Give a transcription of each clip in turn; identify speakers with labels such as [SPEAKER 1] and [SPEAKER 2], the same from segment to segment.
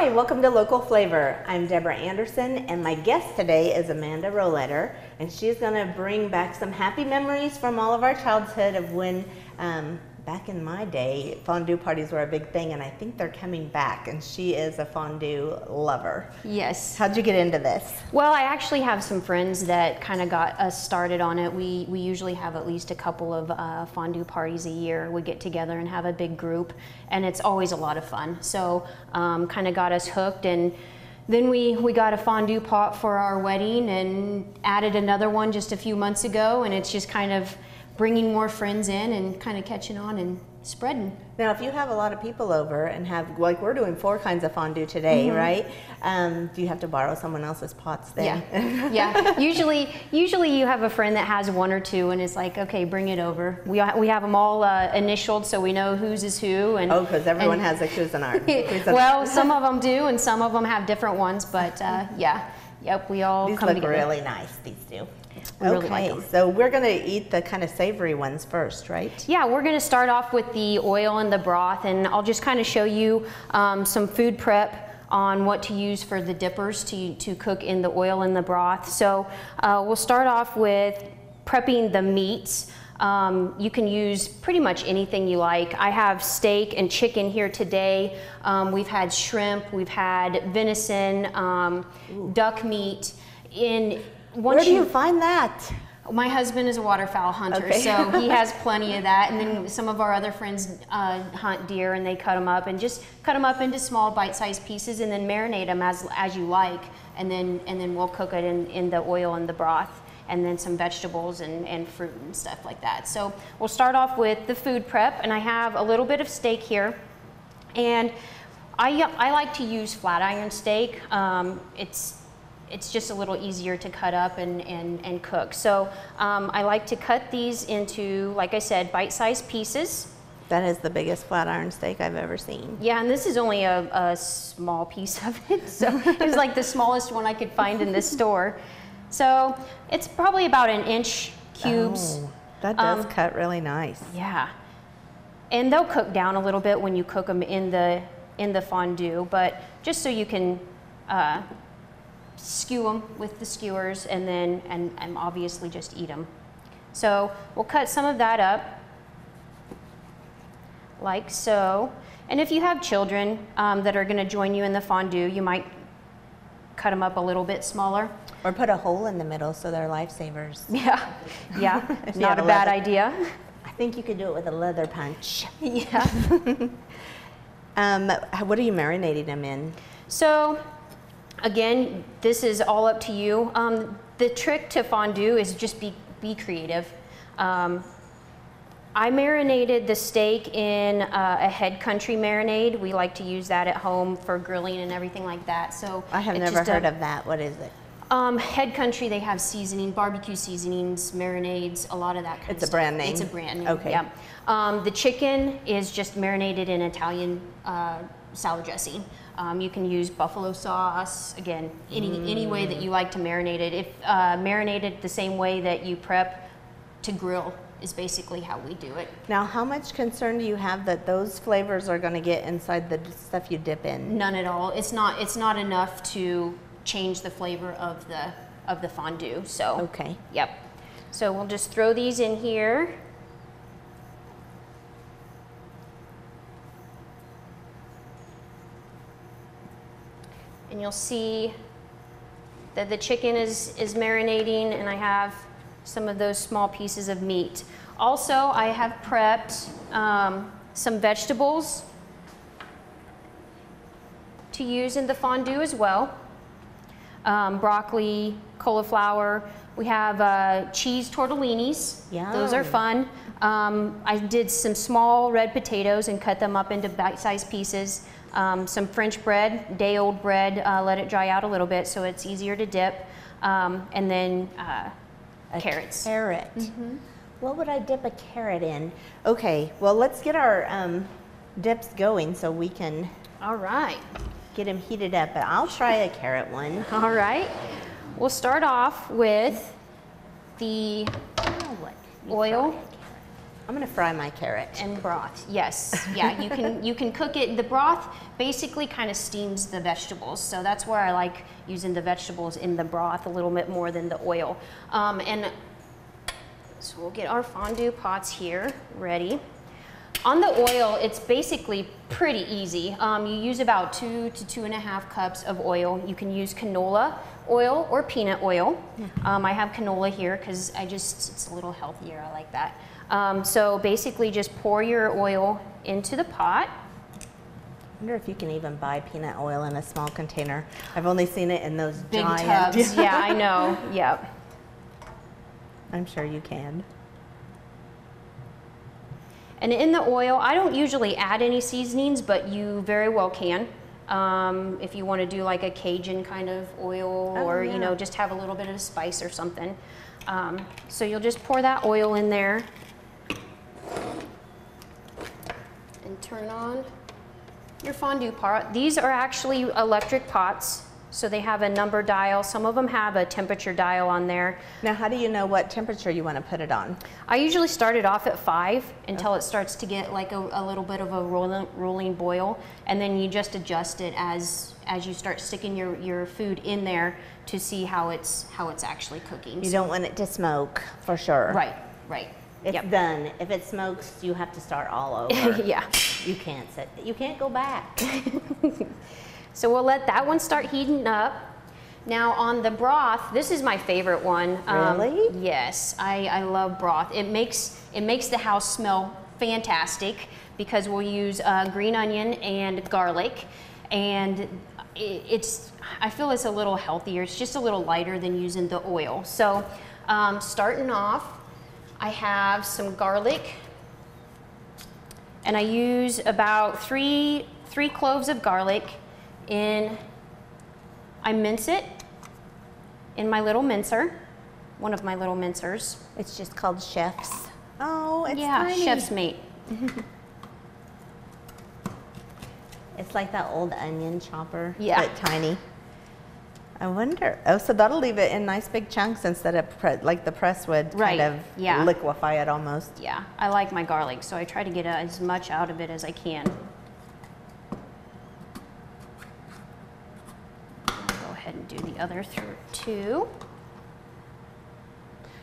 [SPEAKER 1] Hi, welcome to Local Flavor. I'm Deborah Anderson, and my guest today is Amanda Rohleder, and she's going to bring back some happy memories from all of our childhood of when, um, back in my day, fondue parties were a big thing, and I think they're coming back, and she is a fondue lover.
[SPEAKER 2] Yes.
[SPEAKER 1] How'd you get into this?
[SPEAKER 2] Well, I actually have some friends that kind of got us started on it. We, we usually have at least a couple of uh, fondue parties a year. We get together and have a big group, and it's always a lot of fun. So, um, kind of got us hooked, and then we, we got a fondue pot for our wedding and added another one just a few months ago, and it's just kind of bringing more friends in and kind of catching on and spreading.
[SPEAKER 1] Now, if you have a lot of people over and have, like, we're doing four kinds of fondue today, right? Um, do you have to borrow someone else's pots then?
[SPEAKER 2] Yeah, yeah. Usually, usually you have a friend that has one or two, and it's like, okay, bring it over. We we have them all uh, initialed, so we know whose is who. And
[SPEAKER 1] Oh, because everyone
[SPEAKER 2] and-
[SPEAKER 1] has a. Cuisinart.
[SPEAKER 2] well, some of them do, and some of them have different ones. But uh, yeah, yep, we all
[SPEAKER 1] These
[SPEAKER 2] come
[SPEAKER 1] look
[SPEAKER 2] together.
[SPEAKER 1] really nice, these do.
[SPEAKER 2] Really
[SPEAKER 1] okay,
[SPEAKER 2] like
[SPEAKER 1] so we're going to eat the kind of savory ones first, right?
[SPEAKER 2] Yeah, we're going to start off with the oil and the broth, and I'll just kind of show you um, some food prep on what to use for the dippers to, to cook in the oil and the broth. So uh, we'll start off with prepping the meats. Um, you can use pretty much anything you like. I have steak and chicken here today. Um, we've had shrimp, we've had venison, um, duck meat. In
[SPEAKER 1] Where do you find that?
[SPEAKER 2] my husband is a waterfowl hunter,
[SPEAKER 1] Okay.
[SPEAKER 2] so he has plenty of that. And then some of our other friends uh, hunt deer, and they cut them up and just cut them up into small bite-sized pieces, and then marinate them as as you like. And then and then we'll cook it in in the oil and the broth, and then some vegetables and and fruit and stuff like that. So we'll start off with the food prep, and I have a little bit of steak here, and I I like to use flat iron steak. Um, it's it's just a little easier to cut up and, and, and cook. So um, I like to cut these into, like I said, bite-sized pieces.
[SPEAKER 1] That is the biggest flat iron steak I've ever seen.
[SPEAKER 2] Yeah, and this is only a, a small piece of it. So it was like the smallest one I could find in this store. So it's probably about an inch cubes.
[SPEAKER 1] Oh, that does
[SPEAKER 2] Um,
[SPEAKER 1] cut really nice.
[SPEAKER 2] Yeah. And they'll cook down a little bit when you cook them in the, in the fondue, but just so you can uh, skew them with the skewers and then, and, and obviously just eat them. So we'll cut some of that up like so. And if you have children um, that are going to join you in the fondue, you might cut them up a little bit smaller.
[SPEAKER 1] Or put a hole in the middle so they're lifesavers.
[SPEAKER 2] Yeah, yeah, not a
[SPEAKER 1] a
[SPEAKER 2] bad
[SPEAKER 1] leather-
[SPEAKER 2] idea.
[SPEAKER 1] I think you could do it with a leather punch.
[SPEAKER 2] yeah.
[SPEAKER 1] Um, what are you marinating them in?
[SPEAKER 2] So, again, this is all up to you. Um, the trick to fondue is just be, be creative. Um, I marinated the steak in uh, a head country marinade. We like to use that at home for grilling and everything like that. So
[SPEAKER 1] I have
[SPEAKER 2] it's
[SPEAKER 1] never
[SPEAKER 2] just a-
[SPEAKER 1] heard of that. What is it?
[SPEAKER 2] Um, head country, they have seasoning, barbecue seasonings, marinades, a lot of that kind
[SPEAKER 1] It's a
[SPEAKER 2] of stuff.
[SPEAKER 1] brand name?
[SPEAKER 2] It's a brand name.
[SPEAKER 1] Okay.
[SPEAKER 2] Yeah. Um, the chicken is just marinated in Italian uh, salad dressing. Um, you can use buffalo sauce. Again, any any way that you like to marinate it. If uh, marinated the same way that you prep to grill is basically how we do it.
[SPEAKER 1] Now, how much concern do you have that those flavors are going to get inside the stuff you dip in?
[SPEAKER 2] None at all. It's not. It's not enough to change the flavor of the of the fondue. So.
[SPEAKER 1] Okay.
[SPEAKER 2] Yep. So we'll just throw these in here. And you'll see that the chicken is, is marinating and I have some of those small pieces of meat. Also, I have prepped um, some vegetables to use in the fondue as well um, broccoli, cauliflower. We have uh, cheese tortellinis. Those are fun. Um, I did some small red potatoes and cut them up into bite-sized pieces. Um, some French bread, day-old bread. Uh, let it dry out a little bit so it's easier to dip. Um, and then uh,
[SPEAKER 1] A
[SPEAKER 2] carrots.
[SPEAKER 1] Carrot. What would I dip a carrot in? Okay, well, let's get our um, dips going so we can
[SPEAKER 2] All right.
[SPEAKER 1] get them heated up. But I'll try a carrot one.
[SPEAKER 2] All right. We'll start off with the
[SPEAKER 1] what?
[SPEAKER 2] Oil.
[SPEAKER 1] Fry a carrot. I'm gonna fry my carrot.
[SPEAKER 2] and broth. Yes, yeah, you can you can cook it. The broth basically kind of steams the vegetables, so that's where I like using the vegetables in the broth a little bit more than the oil. Um, and so we'll get our fondue pots here ready. On the oil, it's basically pretty easy. Um, you use about two to two and a half cups of oil. You can use canola oil or peanut oil. Um, I have canola here because I just, it's a little healthier, I like that. Um, so basically just pour your oil into the pot.
[SPEAKER 1] I wonder if you can even buy peanut oil in a small container. I've only seen it in those
[SPEAKER 2] Big
[SPEAKER 1] giant.
[SPEAKER 2] tubs, yeah, I know, yep.
[SPEAKER 1] I'm sure you can.
[SPEAKER 2] And in the oil, I don't usually add any seasonings, but you very well can. Um, if you want to do like a Cajun kind of oil
[SPEAKER 1] Oh,
[SPEAKER 2] or, you know, just have a little bit of spice or something. Um, so you'll just pour that oil in there and turn on your fondue pot. These are actually electric pots, so they have a number dial. Some of them have a temperature dial on there.
[SPEAKER 1] Now, how do you know what temperature you want to put it on?
[SPEAKER 2] I usually start it off at five until it starts to get like a, a little bit of a rolling, rolling boil, and then you just adjust it as as you start sticking your, your food in there to see how it's how it's actually cooking.
[SPEAKER 1] You don't want it to smoke, for sure.
[SPEAKER 2] right, right.
[SPEAKER 1] It's
[SPEAKER 2] Yep.
[SPEAKER 1] done. If it smokes, you have to start all over.
[SPEAKER 2] yeah.
[SPEAKER 1] You can't. You can't go back.
[SPEAKER 2] So we'll let that one start heating up. Now on the broth, this is my favorite one. Um,
[SPEAKER 1] Really?
[SPEAKER 2] yes, I, I love broth. It makes it makes the house smell fantastic because we'll use uh, green onion and garlic, and i- it's I feel it's a little healthier. It's just a little lighter than using the oil. So um, starting off, I have some garlic and I use about three three cloves of garlic in I mince it in my little mincer, one of my little mincers.
[SPEAKER 1] It's just called chef's. Oh, it's
[SPEAKER 2] yeah,
[SPEAKER 1] tiny.
[SPEAKER 2] chef's mate.
[SPEAKER 1] It's like that old onion chopper,
[SPEAKER 2] Yeah.
[SPEAKER 1] but tiny. I wonder. Oh, so that'll leave it in nice big chunks instead of pre- like the press would
[SPEAKER 2] Right,
[SPEAKER 1] kind of
[SPEAKER 2] yeah.
[SPEAKER 1] liquefy it almost.
[SPEAKER 2] Yeah, I like my garlic, so I try to get uh, as much out of it as I can. Go ahead and do the other th- two.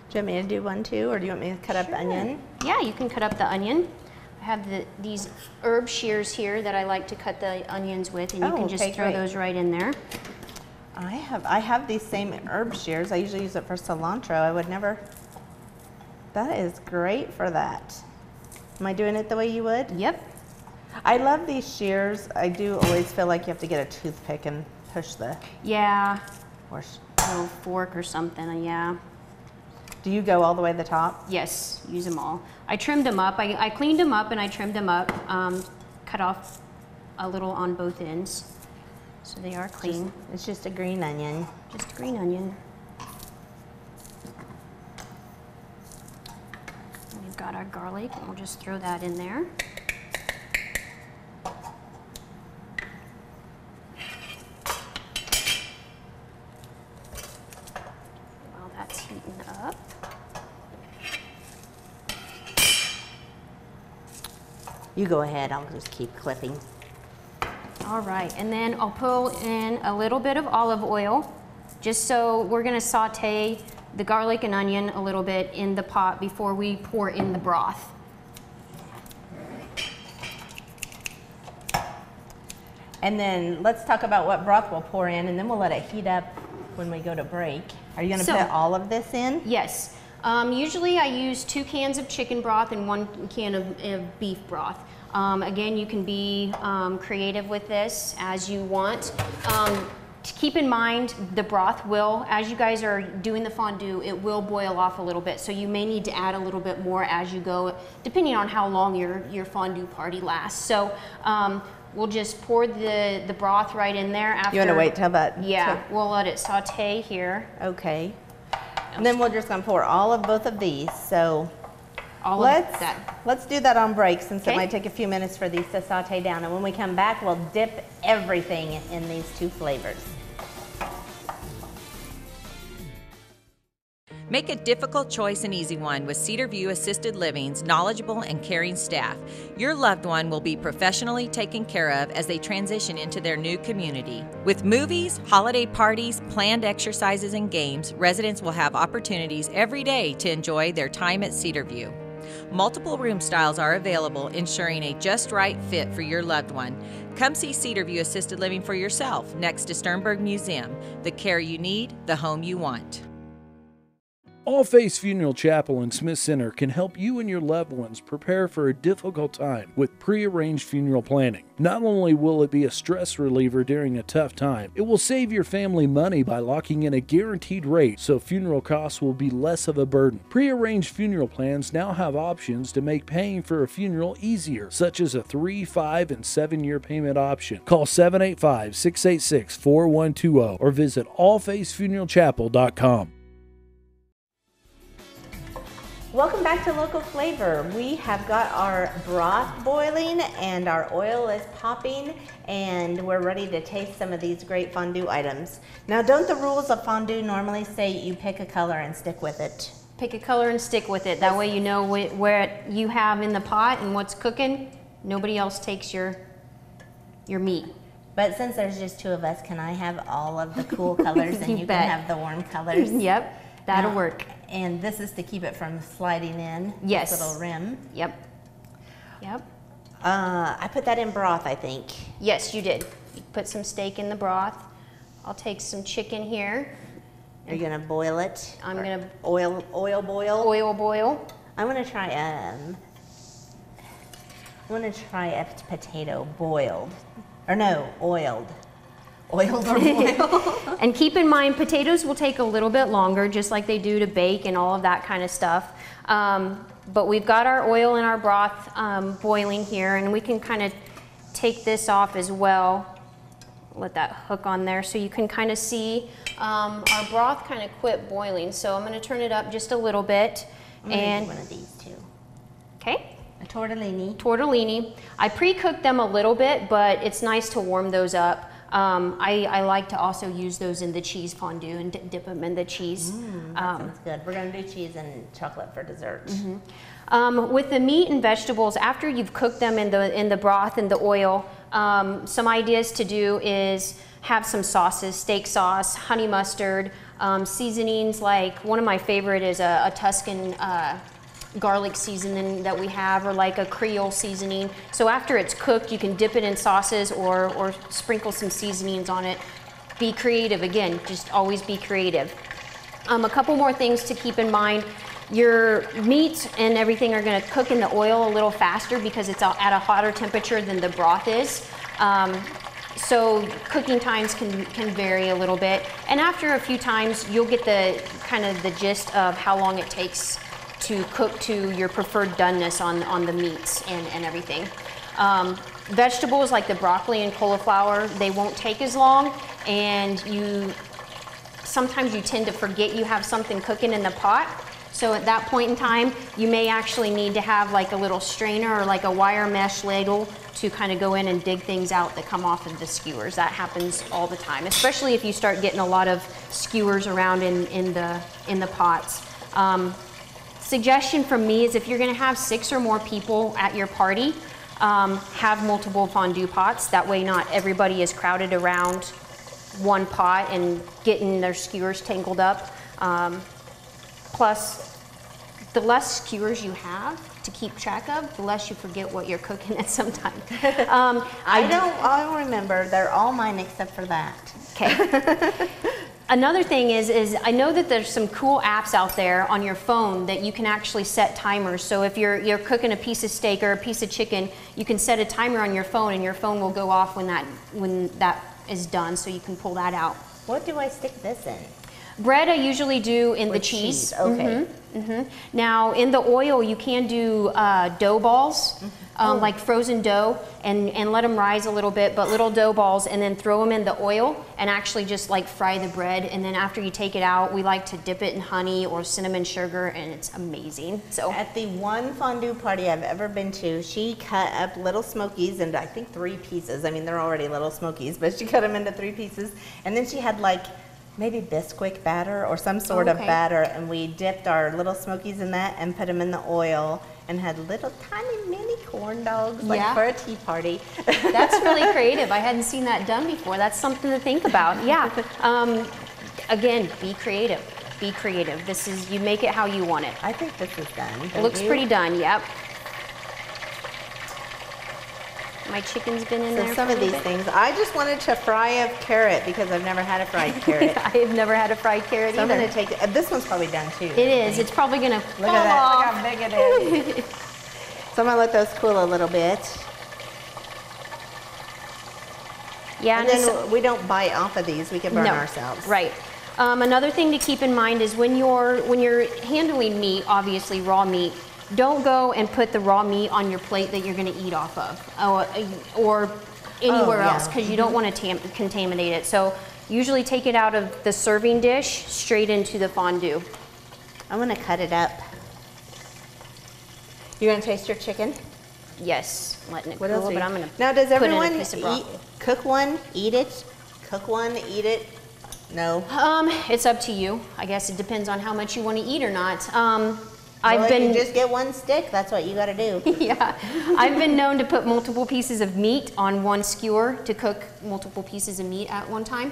[SPEAKER 1] Do you want me to do one too, or do you want me to cut up the onion?
[SPEAKER 2] Yeah, you can cut up the onion. I have the, these herb shears here that I like to cut the onions with, and you
[SPEAKER 1] Oh,
[SPEAKER 2] can just
[SPEAKER 1] okay,
[SPEAKER 2] throw
[SPEAKER 1] great.
[SPEAKER 2] those right in there.
[SPEAKER 1] I have I have these same herb shears. I usually use it for cilantro. I would never. That is great for that. Am I doing it the way you would?
[SPEAKER 2] Yep.
[SPEAKER 1] I love these shears. I do always feel like you have to get a toothpick and push the
[SPEAKER 2] Yeah,
[SPEAKER 1] or
[SPEAKER 2] little fork or something. uh, Yeah.
[SPEAKER 1] Do you go all the way to the top?
[SPEAKER 2] Yes, use them all. I trimmed them up. I, I cleaned them up and I trimmed them up. Um, cut off a little on both ends, so they are clean.
[SPEAKER 1] It's just a green onion.
[SPEAKER 2] Just, a green onion. We've got our garlic, and we'll just throw that in there. While that's heating up.
[SPEAKER 1] You go ahead. I'll just keep clipping.
[SPEAKER 2] All right, and then I'll pull in a little bit of olive oil, just so we're gonna saute the garlic and onion a little bit in the pot before we pour in the broth.
[SPEAKER 1] And then let's talk about what broth we'll pour in, and then we'll let it heat up when we go to break. Are you going to
[SPEAKER 2] So-
[SPEAKER 1] put all of this in?
[SPEAKER 2] Yes, um, usually I use two cans of chicken broth and one can of, of beef broth. Um, again, you can be um, creative with this as you want. Um, to keep in mind, the broth will, as you guys are doing the fondue, it will boil off a little bit. So you may need to add a little bit more as you go, depending on how long your, your fondue party lasts. So um, we'll just pour the, the broth right in there after.
[SPEAKER 1] You want to wait till that?
[SPEAKER 2] Yeah, we'll let it saute here.
[SPEAKER 1] Okay. And then we're just going to pour all of both of these. So
[SPEAKER 2] All
[SPEAKER 1] let's
[SPEAKER 2] of that.
[SPEAKER 1] let's do that on break since it might take a few minutes for these to saute down. And when we come back, we'll dip everything in these two flavors.
[SPEAKER 3] Make a difficult choice an easy one with Cedar View Assisted Living's knowledgeable and caring staff. Your loved one will be professionally taken care of as they transition into their new community. With movies, holiday parties, planned exercises, and games, residents will have opportunities every day to enjoy their time at Cedar View. Multiple room styles are available, ensuring a just right fit for your loved one. Come see Cedarview Assisted Living for yourself next to Sternberg Museum. The care you need, the home you want.
[SPEAKER 4] All Faiths Funeral Chapel and Smith Center can help you and your loved ones prepare for a difficult time with pre-arranged funeral planning. Not only will it be a stress reliever during a tough time, it will save your family money by locking in a guaranteed rate so funeral costs will be less of a burden. Pre-arranged funeral plans now have options to make paying for a funeral easier, such as a 3, 5, and 7 year payment option. Call 785-686-4120 or visit allfaithsfuneralchapel.com.
[SPEAKER 1] Welcome back to Local Flavor. We have got our broth boiling and our oil is popping and we're ready to taste some of these great fondue items. Now don't the rules of fondue normally say you pick a color and stick with it?
[SPEAKER 2] Pick a color and stick with it. That way you know wh- where you have in the pot and what's cooking. Nobody else takes your your meat.
[SPEAKER 1] But since there's just two of us, can I have all of the cool colors and
[SPEAKER 2] You
[SPEAKER 1] can have the warm colors?
[SPEAKER 2] Yep, that'll
[SPEAKER 1] Now-
[SPEAKER 2] work.
[SPEAKER 1] And this is to keep it from sliding in. this
[SPEAKER 2] Yes.
[SPEAKER 1] little rim.
[SPEAKER 2] Yep. Yep.
[SPEAKER 1] Uh, I put that in broth, I think.
[SPEAKER 2] Yes, you did. You put some steak in the broth. I'll take some chicken here.
[SPEAKER 1] Are you gonna boil it?
[SPEAKER 2] I'm gonna-
[SPEAKER 1] oil oil boil.
[SPEAKER 2] Oil boil.
[SPEAKER 1] I'm gonna try um. I'm gonna try a potato boiled, or no, oiled, oiled or boiled.
[SPEAKER 2] And keep in mind, potatoes will take a little bit longer, just like they do to bake and all of that kind of stuff. Um, but we've got our oil and our broth um, boiling here, and we can kind of take this off as well. Let that hook on there so you can kind of see um, our broth kind of quit boiling. So I'm going to turn it up just a little bit.
[SPEAKER 1] I'm
[SPEAKER 2] And
[SPEAKER 1] one of these too.
[SPEAKER 2] okay,
[SPEAKER 1] A tortellini.
[SPEAKER 2] tortellini. I pre-cooked them a little bit, but it's nice to warm those up. Um, I, I like to also use those in the cheese fondue and dip them in the cheese.
[SPEAKER 1] That sounds good. We're gonna do cheese and chocolate for dessert.
[SPEAKER 2] Um, with the meat and vegetables, after you've cooked them in the in the broth and the oil, um, some ideas to do is have some sauces: steak sauce, honey mustard, um, seasonings. Like one of my favorite is a, a Tuscan. Uh, garlic seasoning that we have or like a creole seasoning so after it's cooked you can dip it in sauces or or sprinkle some seasonings on it be creative again just always be creative um, a couple more things to keep in mind. Your meat and everything are going to cook in the oil a little faster because it's at a hotter temperature than the broth is. Um, so cooking times can, can vary a little bit. And after a few times, you'll get the kind of the gist of how long it takes to cook to your preferred doneness on, on the meats and, and everything. Um, vegetables like the broccoli and cauliflower, they won't take as long and you sometimes you tend to forget you have something cooking in the pot. So at that point in time, you may actually need to have like a little strainer or like a wire mesh ladle to kind of go in and dig things out that come off of the skewers. That happens all the time, especially if you start getting a lot of skewers around in, in, the, in the pots. Um, suggestion from me is if you're gonna have six or more people at your party, um, have multiple fondue pots. That way not everybody is crowded around one pot and getting their skewers tangled up. Um, plus, the less skewers you have to keep track of, the less you forget what you're cooking at some time. Um,
[SPEAKER 1] I don't. I remember. They're all mine except for that.
[SPEAKER 2] Okay. Another thing is, is I know that there's some cool apps out there on your phone that you can actually set timers. So if you're you're cooking a piece of steak or a piece of chicken, you can set a timer on your phone, and your phone will go off when that when that is done. So you can pull that out.
[SPEAKER 1] What do I stick this in?
[SPEAKER 2] Bread I usually do in the cheese.
[SPEAKER 1] cheese, okay.
[SPEAKER 2] hmm Now in the oil you can do uh, dough balls, um, like frozen dough, and, and let them rise a little bit, but little dough balls, and then throw them in the oil and actually just like fry the bread. And then after you take it out, we like to dip it in honey or cinnamon sugar, and it's amazing. So
[SPEAKER 1] At the one fondue party I've ever been to, she cut up little smokies into I think three pieces. I mean, they're already little smokies, but she cut them into three pieces, and then she had like maybe Bisquick batter or some sort of batter, and we dipped our little smokies in that and put them in the oil and had little tiny mini corn dogs like
[SPEAKER 2] Yeah.
[SPEAKER 1] for a tea party.
[SPEAKER 2] That's really creative. I hadn't seen that done before. That's something to think about. Yeah. Um, again, be creative. Be creative. This is you make it how you want it.
[SPEAKER 1] I think this is done.
[SPEAKER 2] It looks
[SPEAKER 1] you?
[SPEAKER 2] pretty done. Yep. My chicken's been in
[SPEAKER 1] So
[SPEAKER 2] there.
[SPEAKER 1] some
[SPEAKER 2] for
[SPEAKER 1] of these
[SPEAKER 2] bit.
[SPEAKER 1] things, I just wanted to fry a carrot because I've never had a fried carrot.
[SPEAKER 2] I have never had a fried carrot
[SPEAKER 1] So I'm gonna take, uh, this one's probably done too.
[SPEAKER 2] it is. It's probably gonna
[SPEAKER 1] Look
[SPEAKER 2] fall
[SPEAKER 1] at that,
[SPEAKER 2] off.
[SPEAKER 1] look how big it is. So I'm gonna let those cool a little bit.
[SPEAKER 2] Yeah,
[SPEAKER 1] And
[SPEAKER 2] and
[SPEAKER 1] then we don't bite off of these, we can burn
[SPEAKER 2] no.
[SPEAKER 1] ourselves.
[SPEAKER 2] Right. Um, another thing to keep in mind is when you're when you're handling meat, obviously raw meat, don't go and put the raw meat on your plate that you're going to eat off of, or, or anywhere
[SPEAKER 1] Oh, yeah.
[SPEAKER 2] else, because you don't want to tam- contaminate it. So usually take it out of the serving dish straight into the fondue.
[SPEAKER 1] I'm gonna cut it up. You gonna taste your chicken?
[SPEAKER 2] Yes, letting it
[SPEAKER 1] What
[SPEAKER 2] cool,
[SPEAKER 1] else? are
[SPEAKER 2] but
[SPEAKER 1] you-
[SPEAKER 2] I'm going to
[SPEAKER 1] Now, does
[SPEAKER 2] put in a
[SPEAKER 1] everyone
[SPEAKER 2] piece of
[SPEAKER 1] eat, cook one, eat it? Cook one, eat it? No?
[SPEAKER 2] Um, it's up to you. I guess it depends on how much you want to eat or not. Um, I've
[SPEAKER 1] Well,
[SPEAKER 2] been
[SPEAKER 1] you just get one stick, that's what you gotta do.
[SPEAKER 2] yeah, I've been known to put multiple pieces of meat on one skewer to cook multiple pieces of meat at one time.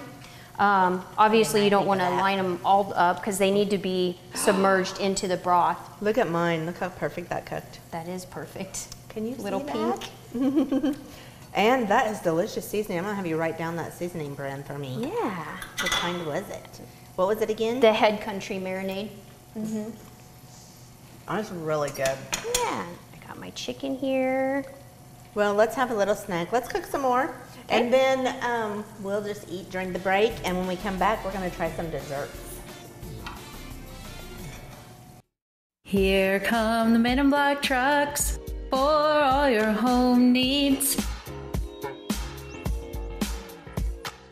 [SPEAKER 2] Um, obviously, you don't want to line them all up because they need to be submerged into the broth.
[SPEAKER 1] Look at mine, look how perfect that cooked.
[SPEAKER 2] That is perfect.
[SPEAKER 1] Can you
[SPEAKER 2] Little
[SPEAKER 1] see
[SPEAKER 2] pink.
[SPEAKER 1] that? And that is delicious seasoning. I'm gonna have you write down that seasoning brand for me.
[SPEAKER 2] Yeah.
[SPEAKER 1] What kind was it? What was it again?
[SPEAKER 2] The head country marinade.
[SPEAKER 1] Oh, it's really good.
[SPEAKER 2] Yeah. I got my chicken here.
[SPEAKER 1] Well, let's have a little snack. Let's cook some more. And then um, we'll just eat during the break. And when we come back, we're gonna try some desserts.
[SPEAKER 5] Here come the men in black trucks for all your home needs.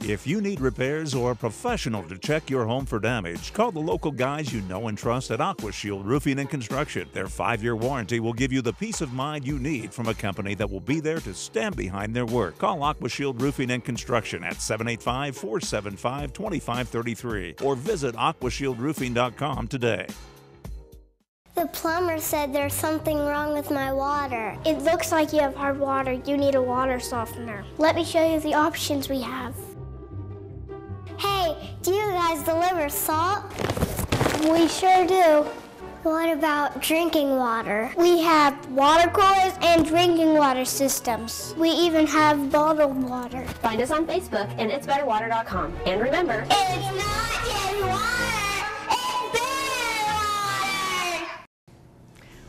[SPEAKER 6] If you need repairs or a professional to check your home for damage, call the local guys you know and trust at AquaShield Roofing and Construction. Their five year warranty will give you the peace of mind you need from a company that will be there to stand behind their work. Call AquaShield Roofing and Construction at 785 475 2533 or visit aquashieldroofing.com today.
[SPEAKER 7] The plumber said there's something wrong with my water. It looks like you have hard water. You need a water softener. Let me show you the options we have. Hey, guys deliver salt? We sure do. What about drinking water? We have water coolers and drinking water systems. We even have bottled water.
[SPEAKER 8] Find us on Facebook and itsbetterwater.com. And remember,
[SPEAKER 7] It's not just water, it's better water!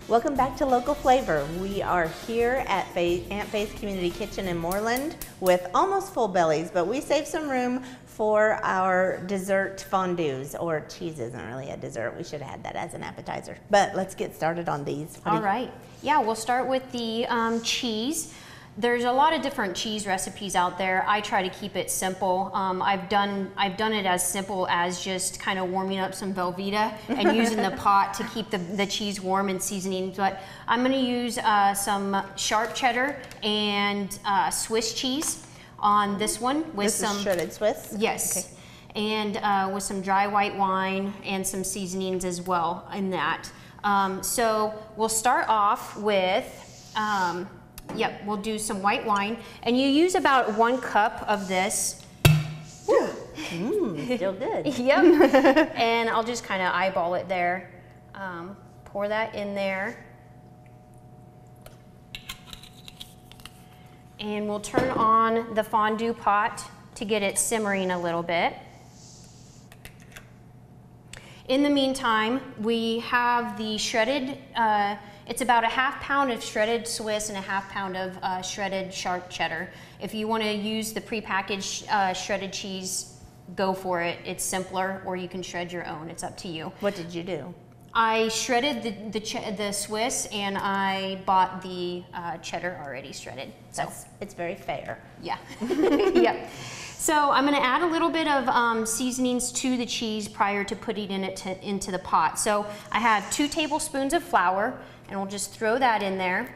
[SPEAKER 1] Welcome back to Local Flavor. We are here at Faye, Aunt Faye's Community Kitchen in Morland with almost full bellies, but we saved some room for our dessert fondues, or cheese isn't really a dessert. We should have had that as an appetizer. But let's get started on these. What
[SPEAKER 2] All right. Yeah, we'll start with the um, cheese. There's a lot of different cheese recipes out there. I try to keep it simple. Um, I've done I've done it as simple as just kind of warming up some Velveeta and using the pot to keep the, the cheese warm and seasoning. But I'm going to use uh, some sharp cheddar and uh, Swiss cheese on this one with
[SPEAKER 1] This
[SPEAKER 2] some
[SPEAKER 1] is shredded Swiss?
[SPEAKER 2] Yes. And uh, with some dry white wine and some seasonings as well in that. Um, so we'll start off with, um, yep, we'll do some white wine. And you use about one cup of this.
[SPEAKER 1] Still good.
[SPEAKER 2] Yep. and I'll just kind of eyeball it there. Um, pour that in there. And we'll turn on the fondue pot to get it simmering a little bit. In the meantime, we have the shredded, uh, it's about a half pound of shredded Swiss and a half pound of uh, shredded sharp cheddar. If you want to use the prepackaged uh, shredded cheese, go for it. It's simpler, or you can shred your own. It's up to you.
[SPEAKER 1] What did you do?
[SPEAKER 2] I shredded the, the, the Swiss and I bought the uh, cheddar already shredded. So,
[SPEAKER 1] That's, it's very fair.
[SPEAKER 2] yeah. yep. So I'm going to add a little bit of um, seasonings to the cheese prior to putting in it to, into the pot. So I have two tablespoons of flour, and we'll just throw that in there.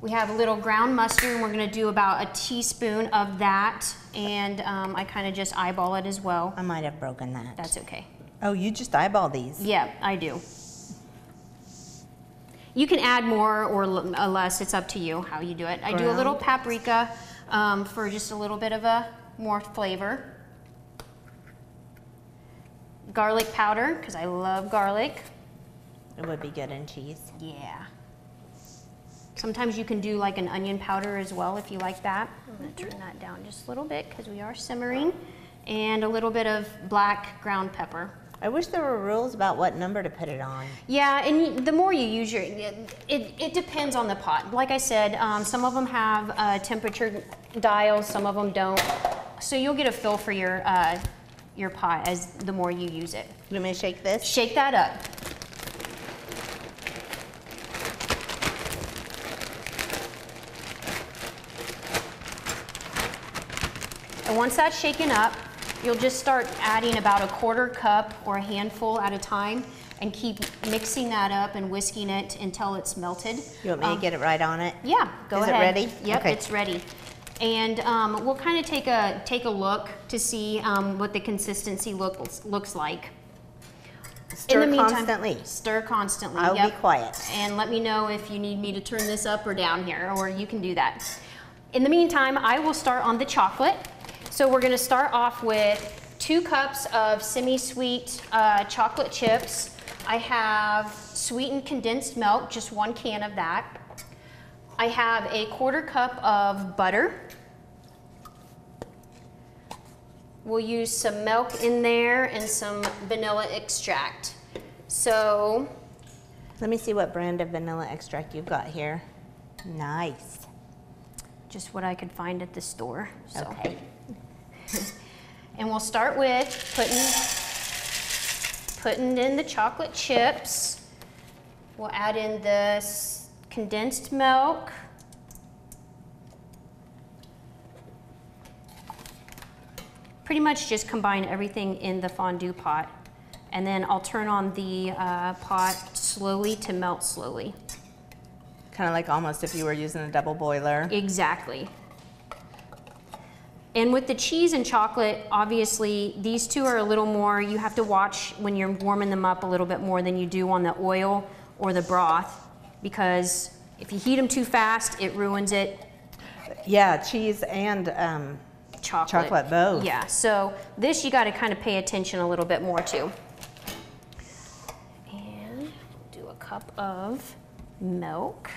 [SPEAKER 2] We have a little ground mustard, and we're gonna do about a teaspoon of that, and um, I kind of just eyeball it as well.
[SPEAKER 1] I might have broken that.
[SPEAKER 2] That's okay.
[SPEAKER 1] Oh, you just eyeball these.
[SPEAKER 2] Yeah, I do. You can add more or uh, less, it's up to you how you do it. I do a little paprika um, for just a little bit of a more flavor. Garlic powder, because I love garlic.
[SPEAKER 1] It would be good in cheese.
[SPEAKER 2] Yeah. Sometimes you can do like an onion powder as well if you like that. I'm gonna turn that down just a little bit because we are simmering. And a little bit of black ground pepper.
[SPEAKER 1] I wish there were rules about what number to put it on.
[SPEAKER 2] Yeah, and the more you use your, it, it, depends on the pot. Like I said, um, some of them have uh, temperature dials, some of them don't. So you'll get a feel for your, uh, your pot as the more you use it.
[SPEAKER 1] You want me to shake this?
[SPEAKER 2] Shake that up. And once that's shaken up, you'll just start adding about a quarter cup or a handful at a time and keep mixing that up and whisking it until it's melted.
[SPEAKER 1] You want me
[SPEAKER 2] Um,
[SPEAKER 1] to get it right on it?
[SPEAKER 2] yeah, go
[SPEAKER 1] Is it ready?
[SPEAKER 2] Yep,
[SPEAKER 1] Okay.
[SPEAKER 2] it's ready. And um, we'll kind of take a take a look to see um, what the consistency looks looks like.
[SPEAKER 1] Stir
[SPEAKER 2] In the meantime,
[SPEAKER 1] constantly.
[SPEAKER 2] Stir constantly.
[SPEAKER 1] I'll be quiet.
[SPEAKER 2] And let me know if you need me to turn this up or down here, or you can do that. In the meantime, I will start on the chocolate. So we're going to start off with two cups of semi-sweet uh, chocolate chips. I have sweetened condensed milk, just one can of that. I have a quarter cup of butter. We'll use some milk in there and some vanilla extract. So
[SPEAKER 1] Let me see what brand of vanilla extract you've got here. Nice.
[SPEAKER 2] just what I could find at the store. So.
[SPEAKER 1] Okay.
[SPEAKER 2] And we'll start with putting putting in the chocolate chips. We'll add in the condensed milk. Pretty much just combine everything in the fondue pot. And then I'll turn on the uh, pot slowly to melt slowly.
[SPEAKER 1] Kind of like almost if you were using a double boiler.
[SPEAKER 2] Exactly. And with the cheese and chocolate, obviously, these two are a little more, you have to watch when you're warming them up a little bit more than you do on the oil or the broth, because if you heat them too fast, it ruins it.
[SPEAKER 1] Yeah, cheese and um,
[SPEAKER 2] Chocolate.
[SPEAKER 1] Chocolate both.
[SPEAKER 2] Yeah, so this you gotta kind of pay attention a little bit more to. And do a cup of milk.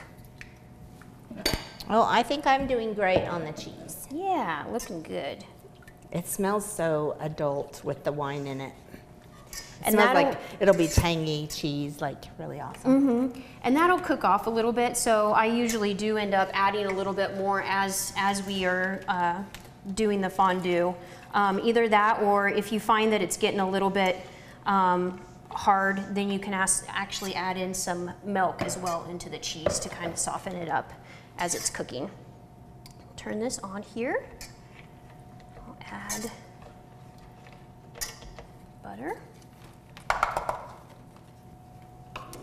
[SPEAKER 1] oh, I think I'm doing great on the cheese.
[SPEAKER 2] Yeah, looking good.
[SPEAKER 1] It smells so adult with the wine in it. It
[SPEAKER 2] And
[SPEAKER 1] smells like it'll be tangy cheese, like really awesome.
[SPEAKER 2] And that'll cook off a little bit, so I usually do end up adding a little bit more as, as we are uh, doing the fondue. Um, either that, or if you find that it's getting a little bit um, hard, then you can ask, actually add in some milk as well into the cheese to kind of soften it up as it's cooking. Turn this on here. I'll add butter.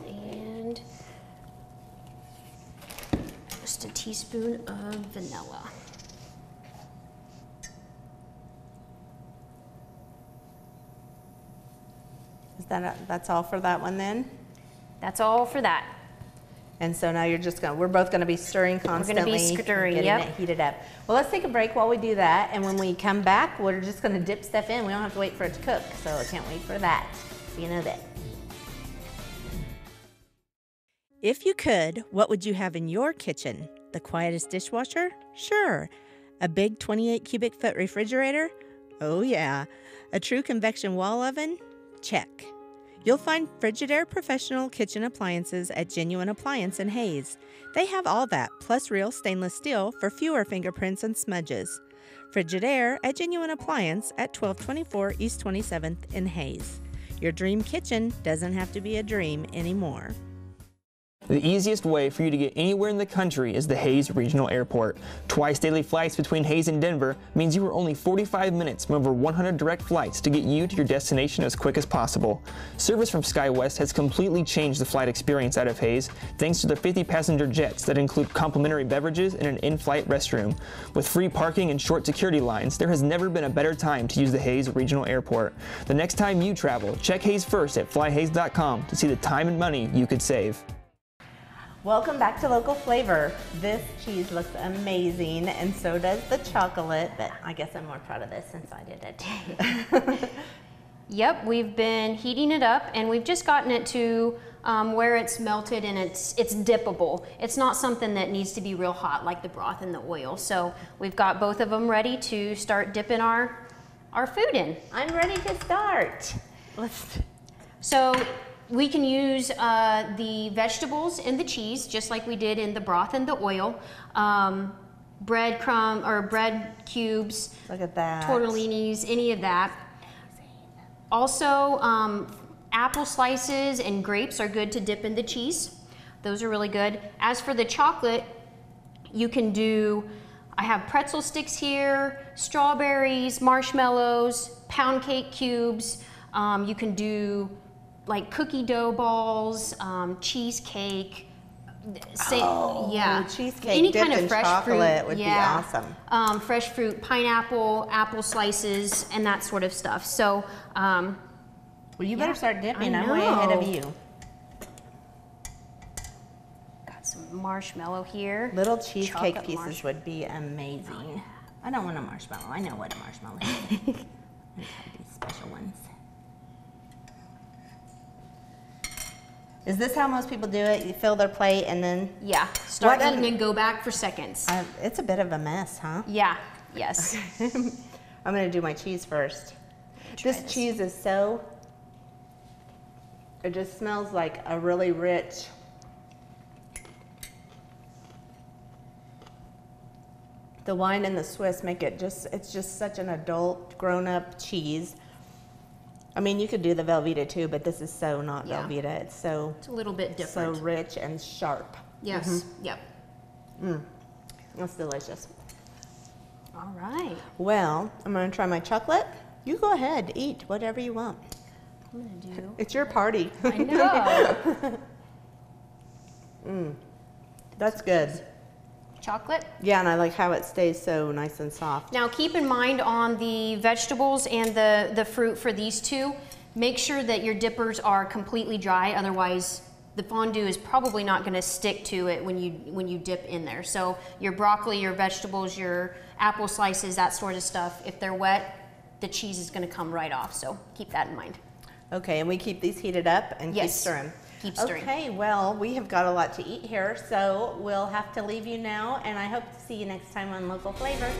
[SPEAKER 2] And just a teaspoon of vanilla.
[SPEAKER 1] Is that that's all for that one then?
[SPEAKER 2] That's all for that.
[SPEAKER 1] And so now you're just gonna, we're both gonna be stirring constantly.
[SPEAKER 2] We're gonna be
[SPEAKER 1] constantly.
[SPEAKER 2] stirring,
[SPEAKER 1] Getting
[SPEAKER 2] yep.
[SPEAKER 1] it heated up. Well, let's take a break while we do that, and when we come back, we're just gonna dip stuff in. We don't have to wait for it to cook, so I can't wait for that. So you know that.
[SPEAKER 9] If you could, what would you have in your kitchen? The quietest dishwasher? Sure. A big 28 cubic foot refrigerator? Oh, yeah. A true convection wall oven? Check. You'll find Frigidaire professional kitchen appliances at Genuine Appliance in Hays. They have all that, plus real stainless steel for fewer fingerprints and smudges. Frigidaire at Genuine Appliance at 1224 East 27th in Hays. Your dream kitchen doesn't have to be a dream anymore.
[SPEAKER 10] The easiest way for you to get anywhere in the country is the Hays Regional Airport. Twice daily flights between Hays and Denver means you are only 45 minutes from over 100 direct flights to get you to your destination as quick as possible. Service from SkyWest has completely changed the flight experience out of Hays thanks to their 50 passenger jets that include complimentary beverages and an in-flight restroom. With free parking and short security lines, there has never been a better time to use the Hays Regional Airport. The next time you travel, check Hays first at flyhays.com to see the time and money you could save.
[SPEAKER 1] Welcome back to Local Flavor. This cheese looks amazing, and so does the chocolate, but I guess I'm more proud of this since I did it.
[SPEAKER 2] Yep, we've been heating it up and we've just gotten it to um, where it's melted and it's it's dippable. It's not something that needs to be real hot like the broth and the oil. So we've got both of them ready to start dipping our our food in.
[SPEAKER 1] I'm ready to start. Let's.
[SPEAKER 2] So we can use uh, the vegetables and the cheese just like we did in the broth and the oil. Um, bread crumb or bread cubes,
[SPEAKER 1] Look at that.
[SPEAKER 2] tortellinis, any of that. Also, um, apple slices and grapes are good to dip in the cheese. Those are really good. As for the chocolate, you can do, I have pretzel sticks here, strawberries, marshmallows, pound cake cubes. Um, you can do like cookie dough balls, um, cheesecake. Say,
[SPEAKER 1] Oh,
[SPEAKER 2] yeah,
[SPEAKER 1] cheesecake
[SPEAKER 2] Any kind of fresh
[SPEAKER 1] chocolate
[SPEAKER 2] fruit
[SPEAKER 1] would be
[SPEAKER 2] yeah.
[SPEAKER 1] awesome.
[SPEAKER 2] Um, fresh fruit, pineapple, apple slices, and that sort of stuff. So, um,
[SPEAKER 1] Well, you better
[SPEAKER 2] Yeah,
[SPEAKER 1] start dipping.
[SPEAKER 2] I
[SPEAKER 1] I'm way ahead of you.
[SPEAKER 2] got some marshmallow here.
[SPEAKER 1] Little cheesecake
[SPEAKER 2] Chocolate
[SPEAKER 1] pieces
[SPEAKER 2] marsh-
[SPEAKER 1] would be amazing. I don't want a marshmallow. I know what a marshmallow is. I just have these special ones. Is this how most people do it? You fill their plate and then
[SPEAKER 2] Yeah, start
[SPEAKER 1] What an-
[SPEAKER 2] eating and go back for seconds.
[SPEAKER 1] uh, it's a bit of a mess, huh?
[SPEAKER 2] yeah, yes.
[SPEAKER 1] I'm gonna do my cheese first. This
[SPEAKER 2] this.
[SPEAKER 1] cheese is so. It just smells like a really rich. The wine and the Swiss make it just, it's just such an adult, grown up cheese. I mean, you could do the Velveeta too, but this is so not
[SPEAKER 2] Yeah.
[SPEAKER 1] Velveeta. It's so,
[SPEAKER 2] It's a little bit
[SPEAKER 1] so
[SPEAKER 2] different.
[SPEAKER 1] rich and sharp.
[SPEAKER 2] yes, mm-hmm. yep. Mm.
[SPEAKER 1] That's delicious.
[SPEAKER 2] All right.
[SPEAKER 1] Well, I'm gonna try my chocolate. You go ahead, eat whatever you want.
[SPEAKER 2] I'm gonna do.
[SPEAKER 1] It's your party.
[SPEAKER 2] I know. Mm.
[SPEAKER 1] That's good.
[SPEAKER 2] Chocolate.
[SPEAKER 1] Yeah, and I like how it stays so nice and soft.
[SPEAKER 2] Now keep in mind on the vegetables and the, the fruit for these two, make sure that your dippers are completely dry, otherwise the fondue is probably not gonna stick to it when you, when you dip in there. So your broccoli, your vegetables, your apple slices, that sort of stuff, if they're wet, the cheese is gonna come right off, so keep that in mind.
[SPEAKER 1] Okay, and we keep these heated up and keep
[SPEAKER 2] Yes, stirring.
[SPEAKER 1] Okay, well, we have got a lot to eat here, so we'll have to leave you now, and I hope to see you next time on Local Flavor.